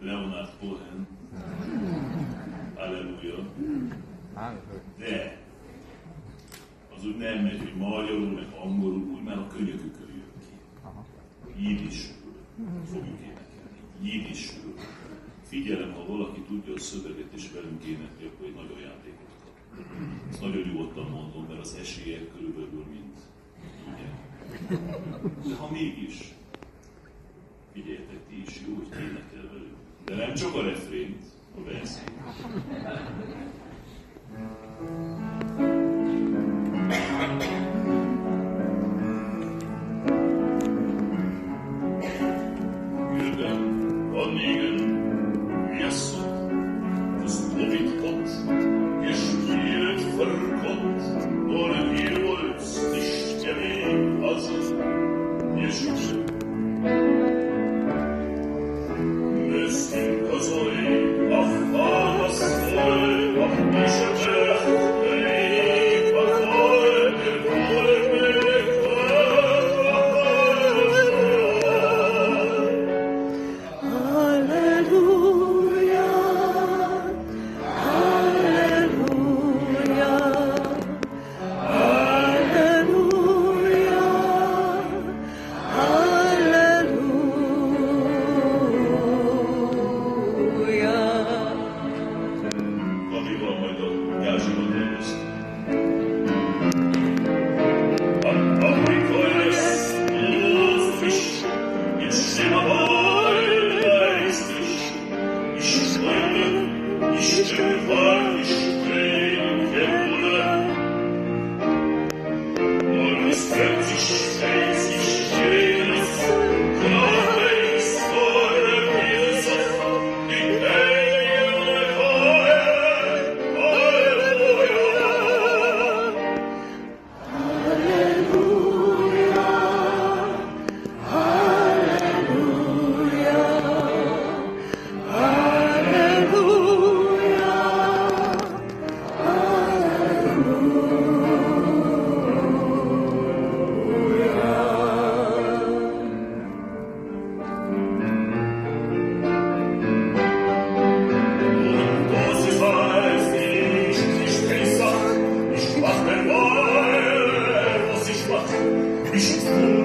Leonard Cohen, Halleluja, de az úgy nem megy, hogy magyarul, meg angolul, úgy már a könyökükön jön ki. Jidisül fogjuk énekelni. Jidisül. Figyelem, ha valaki tudja a szöveget és velünk énekli, akkor egy nagyon játékot kap. Ezt nagyon nyugodtan mondom, mert az esélyek körülbelül mint De ha mégis, is, hogy énekel velünk. De nem csak a refrént, a verszét. Oh. Geschichten